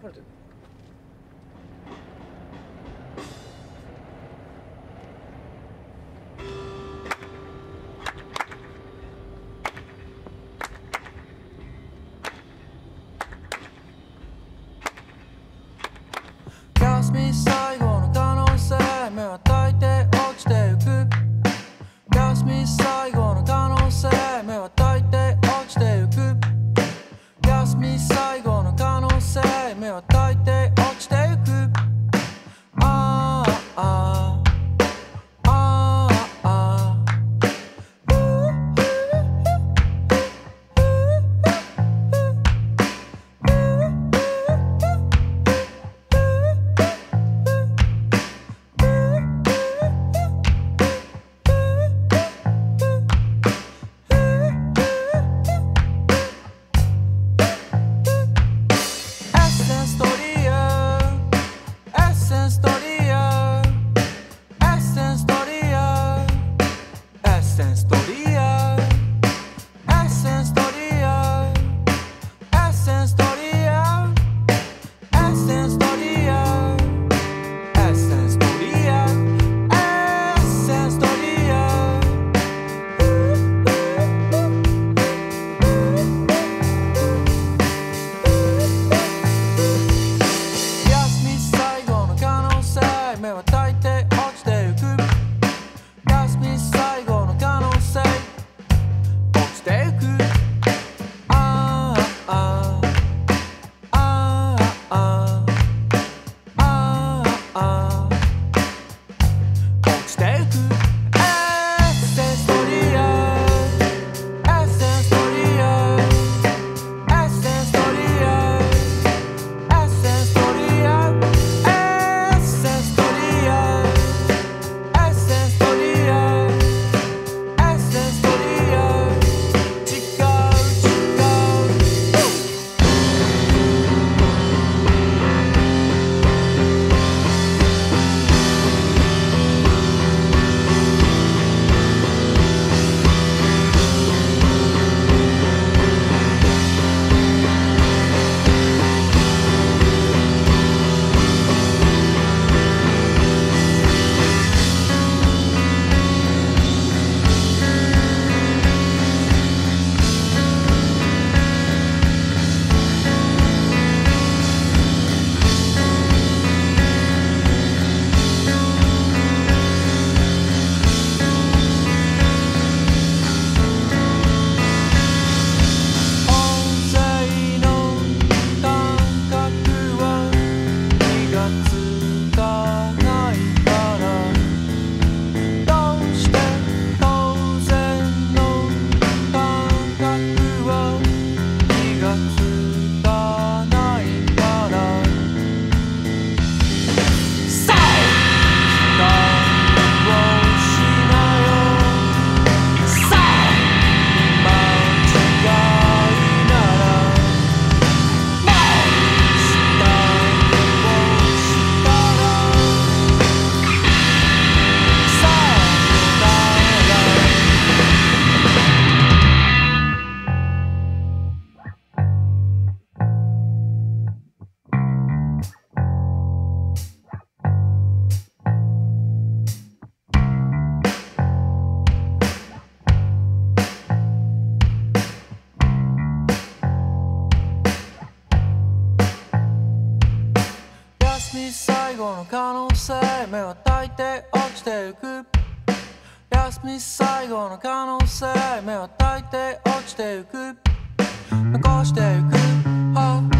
covered it. Cost me 後の可能性目は大抵落ちてゆく。休み最後の可能性目は大抵落ちてゆく。残してゆく、oh.